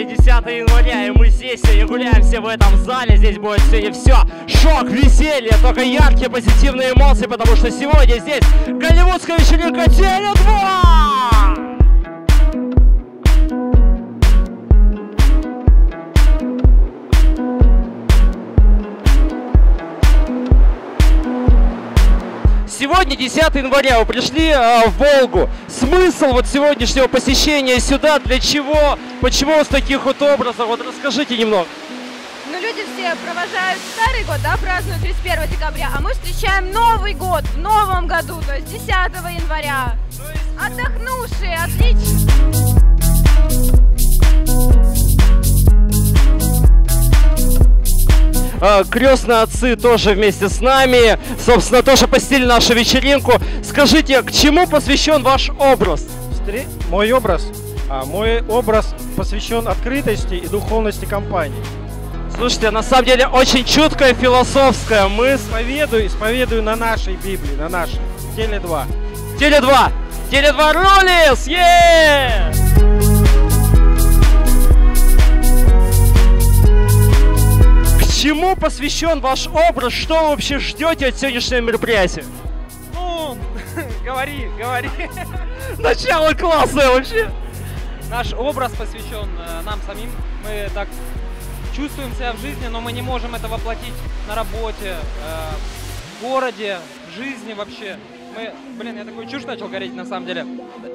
января, и мы здесь сегодня гуляем в этом зале. Здесь будет сегодня все шок, веселье, только яркие позитивные эмоции, потому что сегодня здесь голливудская вечеринка Теле 2! Сегодня 10 января, вы пришли э, в Волгу. Смысл вот сегодняшнего посещения сюда, для чего, почему с таких вот образов, вот расскажите немного. Ну, люди все провожают старый год, да, празднуют 31 декабря, а мы встречаем Новый год в новом году, то есть 10 января. Отдохнувшие, отлично. Крестные отцы тоже вместе с нами, собственно, тоже посетили нашу вечеринку. Скажите, к чему посвящен ваш образ? Мой образ, а, мой образ посвящен открытости и духовности компании. Слушайте, на самом деле очень чуткая философская мысль. Исповедую, исповедую на нашей Библии, на нашей, Теле 2. Теле 2! Теле 2 рулис! е чему посвящен ваш образ? Что вы вообще ждете от сегодняшнего мероприятия? Ну, говори, говори. Начало классное вообще! Наш образ посвящен э, нам самим. Мы так чувствуем себя в жизни, но мы не можем это воплотить на работе, э, в городе, в жизни вообще. Мы, блин, я такой чушь начал гореть на самом деле.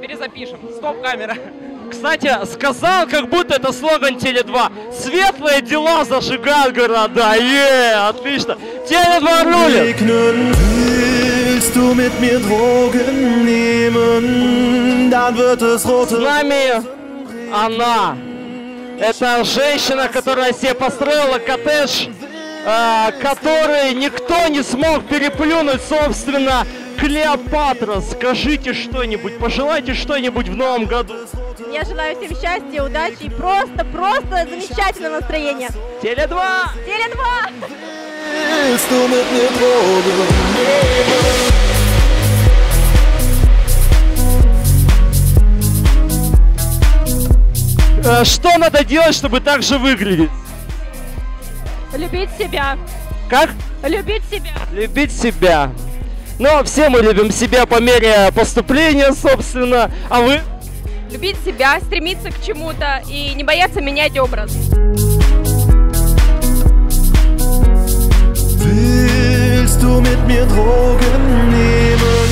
Перезапишем. Стоп, камера. Кстати, сказал, как будто это слоган Теле 2. Светлые дела зажигают города. Е, отлично. Теле 2 рулит. С нами она. Это женщина, которая себе построила коттедж, э, который никто не смог переплюнуть, собственно, Клеопатра. Скажите что-нибудь, пожелайте что-нибудь в новом году. Я желаю всем счастья, удачи и просто, просто замечательного настроения. Теле 2! Теле 2! Willst du mit mir Drogen Э, что надо делать, чтобы так же выглядеть? Любить себя. Как? Любить себя. Любить себя. Ну, все мы любим себя по мере поступления, собственно. А вы? Любить себя, стремиться к чему-то и не бояться менять образ. Willst du mit mir Drogen nehmen?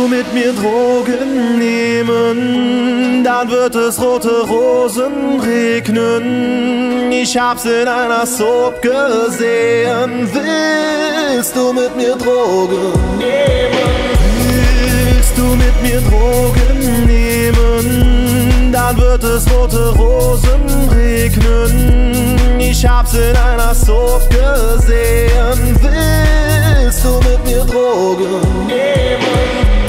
Du mit mir Drogen nehmen? Dann wird es rote Rosen regnen. Ich hab's in einer Soap gesehen. Willst du mit mir Drogen nehmen? Willst du mit mir Drogen nehmen? Dann wird es rote Rosen regnen. Ich hab's in einer Soap gesehen. Willst du mit mir Drogen nehmen?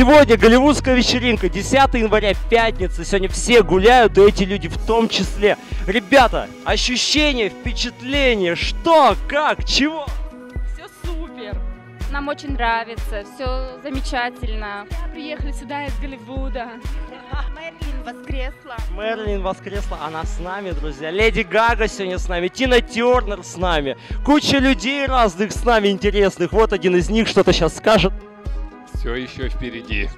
Сегодня голливудская вечеринка, 10 января, пятница. Сегодня все гуляют, и эти люди в том числе. Ребята, ощущения, впечатления, что, как, чего? Все супер. Нам очень нравится, все замечательно. Приехали сюда из Голливуда. Мерлин воскресла. Мерлин воскресла, она с нами, друзья. Леди Гага сегодня с нами, Тина Тернер с нами. Куча людей разных с нами интересных. Вот один из них что-то сейчас скажет. Все еще впереди.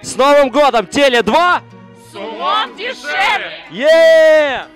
С Новым годом, Теле 2! С умом дешевле! Е!